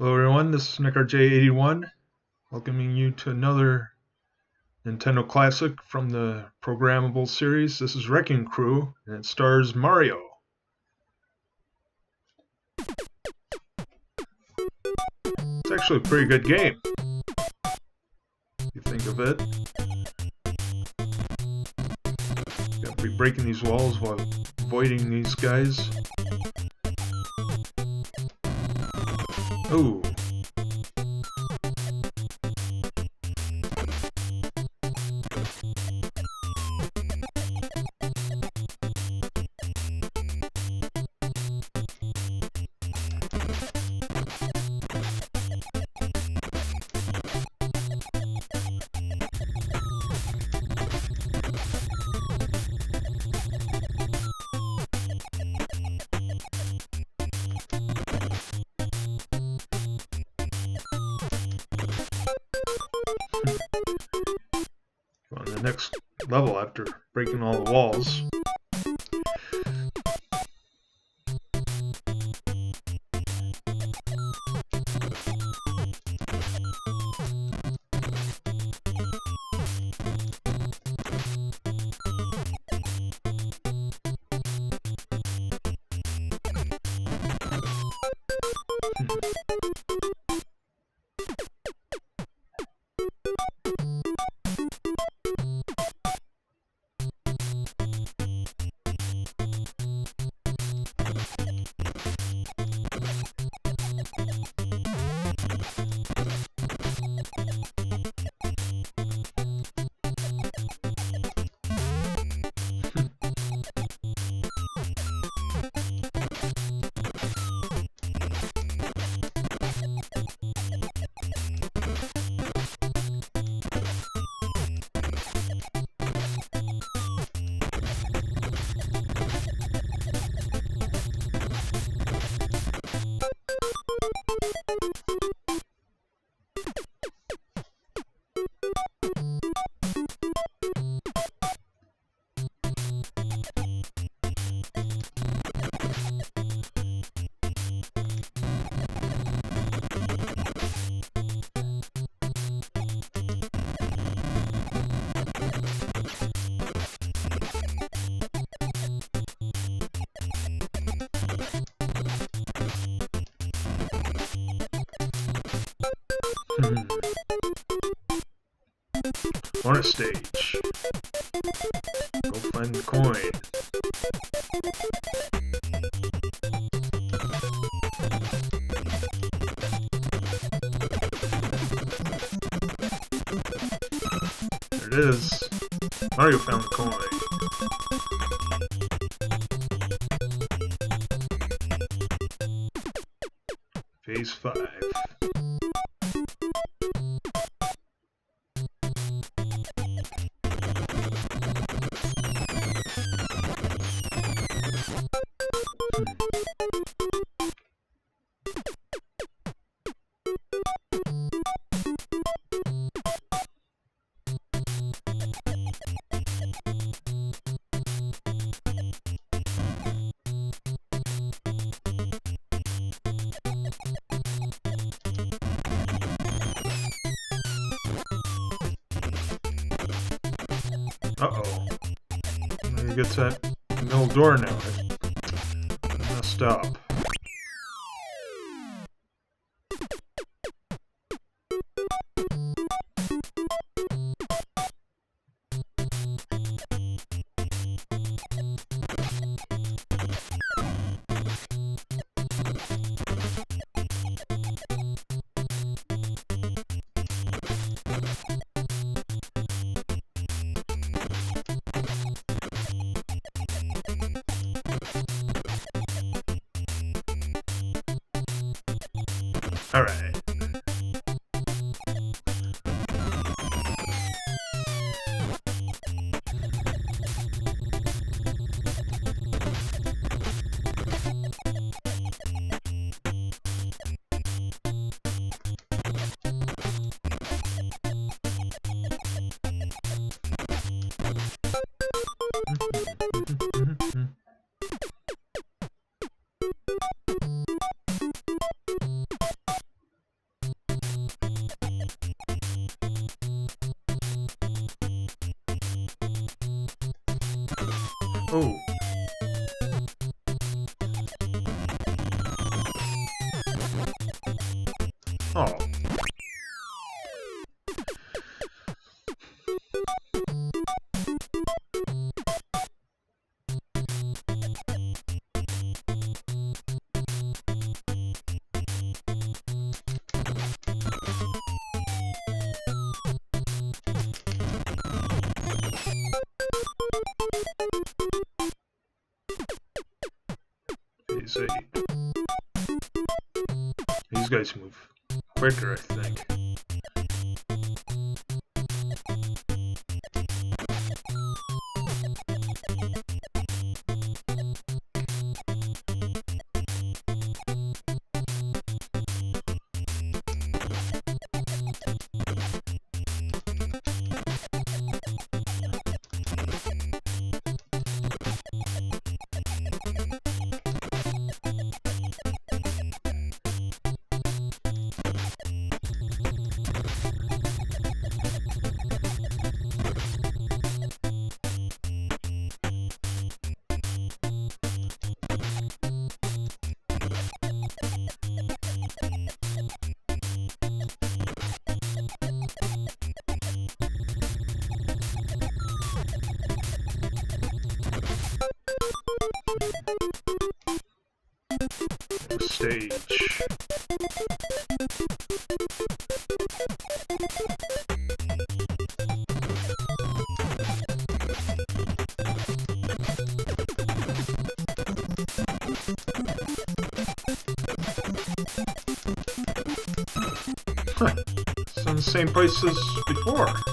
Hello everyone, this is NickRJ81, welcoming you to another Nintendo Classic from the programmable series. This is Wrecking Crew, and it stars Mario. It's actually a pretty good game, if you think of it. Gotta be breaking these walls while avoiding these guys. Ooh. Next level after breaking all the walls. Hmm. Mm-hmm. Bonus stage. Go find the coin. There it is. Mario found the coin. Uh-oh. Maybe get to that middle door now. Messed up. Alright. Oh. Oh. 8. These guys move quicker, I think. Stage. Huh. It's on the same price as before.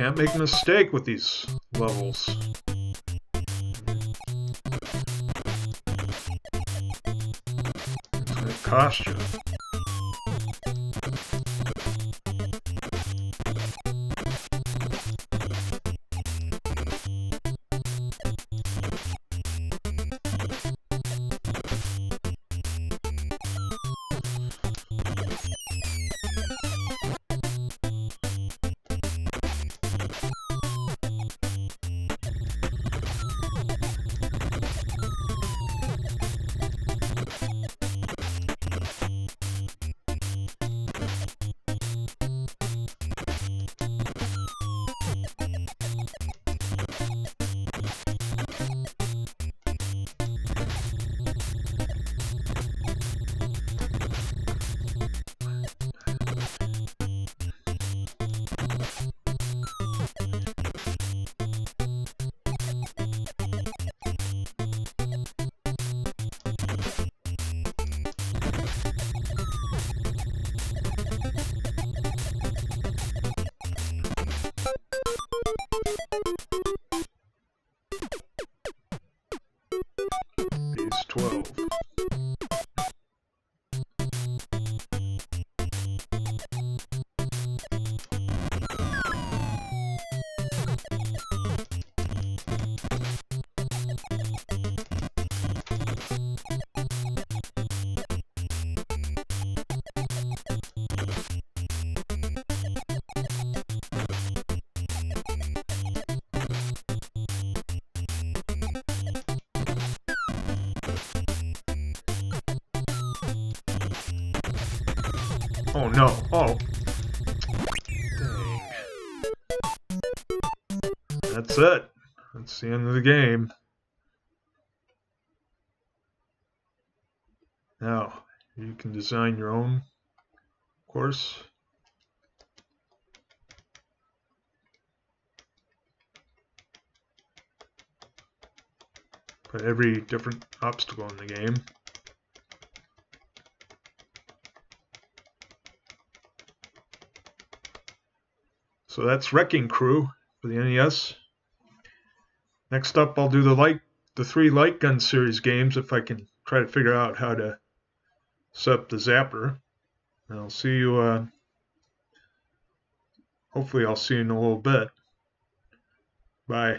Can't make a mistake with these levels. It's gonna cost you. Oh no. Oh. Dang. That's it. That's the end of the game. Now, you can design your own course. Put every different obstacle in the game. So that's Wrecking Crew for the NES. Next up, I'll do the light, the three light gun series games if I can try to figure out how to set up the zapper. And I'll see you. Uh, hopefully, I'll see you in a little bit. Bye.